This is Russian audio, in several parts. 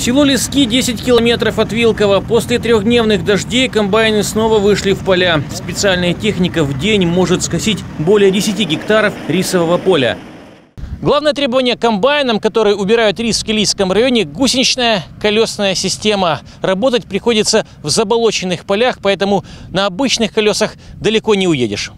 Село Лески 10 километров от Вилкова. После трехдневных дождей комбайны снова вышли в поля. Специальная техника в день может скосить более 10 гектаров рисового поля. Главное требование к комбайнам, которые убирают рис в Килийском районе – гусеничная колесная система. Работать приходится в заболоченных полях, поэтому на обычных колесах далеко не уедешь.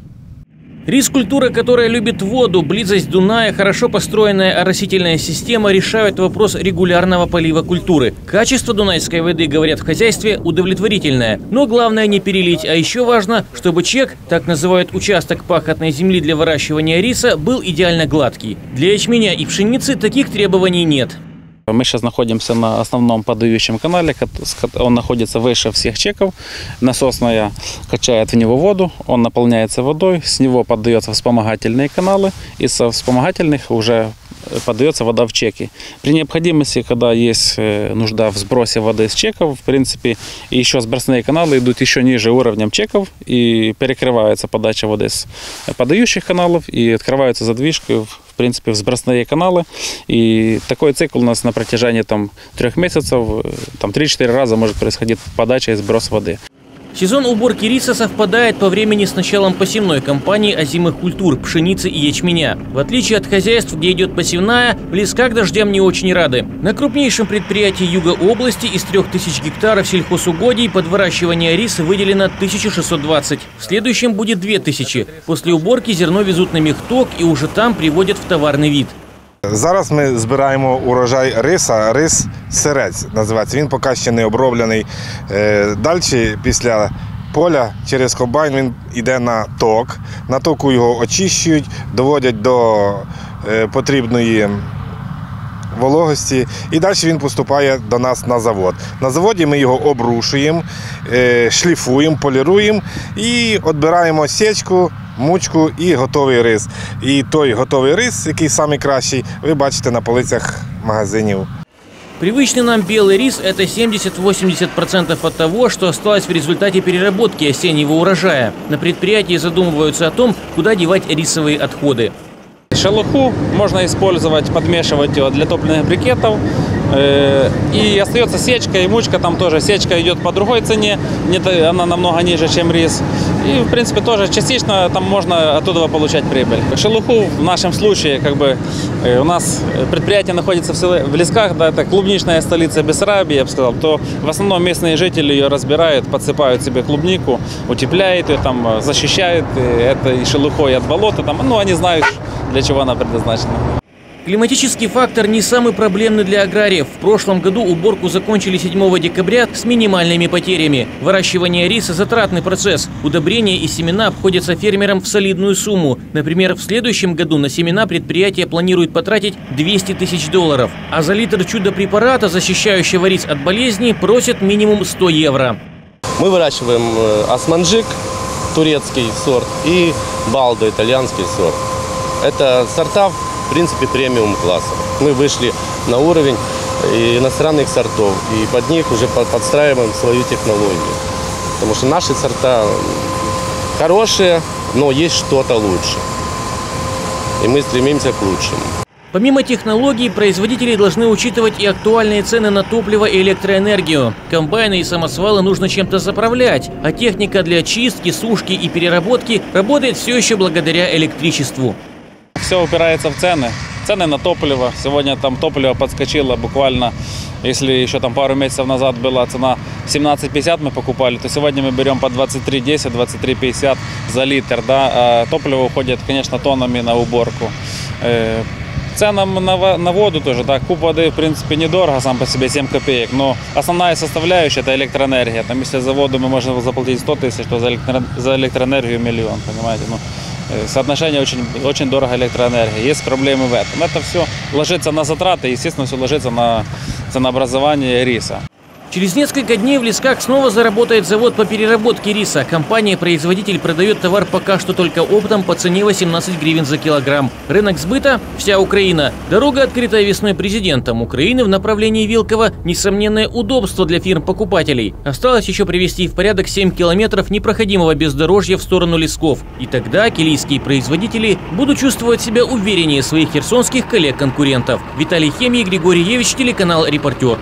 Рис-культура, которая любит воду, близость Дуная, хорошо построенная оросительная система решают вопрос регулярного полива культуры. Качество дунайской воды, говорят в хозяйстве, удовлетворительное. Но главное не перелить, а еще важно, чтобы чек, так называют участок пахотной земли для выращивания риса, был идеально гладкий. Для ячменя и пшеницы таких требований нет. Мы сейчас находимся на основном подающем канале. Он находится выше всех чеков. Насосная качает в него воду, он наполняется водой, с него поддается вспомогательные каналы, и со вспомогательных уже подается вода в чеки. При необходимости, когда есть э, нужда в сбросе воды с чеков, в принципе, и еще сбросные каналы идут еще ниже уровнем чеков, и перекрывается подача воды с подающих каналов, и открываются задвижки, в принципе, в сбросные каналы. И такой цикл у нас на протяжении там, трех месяцев, э, там 3-4 раза может происходить подача и сброс воды. Сезон уборки риса совпадает по времени с началом посевной кампании озимых культур – пшеницы и ячменя. В отличие от хозяйств, где идет посевная, в лесках дождям не очень рады. На крупнейшем предприятии Юга области из 3000 гектаров сельхозугодий под выращивание риса выделено 1620. В следующем будет 2000. После уборки зерно везут на мехток и уже там приводят в товарный вид. Зараз ми збираємо урожай риса, рис сирець називається. Він поки ще не оброблений. Е, Далі після поля через комбайн він йде на ток. На току його очищують, доводять до е, потрібної вологості і далі він поступає до нас на завод. На заводі ми його обрушуємо, е, шліфуємо, поліруємо і відбираємо січку, мучку і готовий рис. І той готовий рис, який найкращий, ви бачите на полицях магазинів. Привычный нам белый рис – это 70-80% от того, что осталось в результате переработки осеннего урожая. На предприятии задумываются о том, куда девать рисовые отходы. Шелуху можно использовать, подмешивать его для топливных брикетов. Э, и остается сечка и мучка, там тоже сечка идет по другой цене, она намного ниже, чем рис. И, в принципе, тоже частично там можно оттуда получать прибыль. Шелуху в нашем случае, как бы, э, у нас предприятие находится в, селе, лесках, да, это клубничная столица Бессарабии, я бы сказал, то в основном местные жители ее разбирают, подсыпают себе клубнику, утепляют ее, там, защищают это и шелухой от болота, там, ну, они знают, для чего она предназначена. Климатический фактор не самый проблемный для аграриев. В прошлом году уборку закончили 7 декабря с минимальными потерями. Выращивание риса – затратный процесс. Удобрения и семена обходятся фермерам в солидную сумму. Например, в следующем году на семена предприятие планирует потратить 200 тысяч долларов. А за литр чудо-препарата, защищающего рис от болезней, просят минимум 100 евро. Мы выращиваем османжик, э, турецкий сорт, и балдо, итальянский сорт. Это сорта, в принципе, премиум класса. Мы вышли на уровень иностранных сортов и под них уже подстраиваем свою технологию. Потому что наши сорта хорошие, но есть что-то лучше. И мы стремимся к лучшему. Помимо технологий, производители должны учитывать и актуальные цены на топливо и электроэнергию. Комбайны и самосвалы нужно чем-то заправлять, а техника для чистки, сушки и переработки работает все еще благодаря электричеству все упирается в цены. Цены на топливо. Сегодня там топливо подскочило буквально, если еще там пару месяцев назад была цена 17,50 мы покупали, то сегодня мы берем по 23,10, 23,50 за литр. Да? А топливо уходит, конечно, тоннами на уборку. Э, ценам на, на воду тоже, да, куб воды, в принципе, недорого сам по себе, 7 копеек, но основная составляющая – это электроэнергия. Там, если за воду мы можем заплатить 100 тысяч, то за, электро, за электроэнергию миллион, понимаете, ну, Э, соотношение очень, очень дорого электроэнергии. Есть проблемы в этом. Это все ложится на затраты, естественно, все ложится на ценообразование риса. Через несколько дней в Лесках снова заработает завод по переработке риса. Компания-производитель продает товар пока что только оптом по цене 18 гривен за килограмм. Рынок сбыта – вся Украина. Дорога, открытая весной президентом Украины в направлении Вилкова – несомненное удобство для фирм-покупателей. Осталось еще привести в порядок 7 километров непроходимого бездорожья в сторону Лесков. И тогда килийские производители будут чувствовать себя увереннее своих херсонских коллег-конкурентов. Виталий Хемий, Григорий Евич, телеканал «Репортер».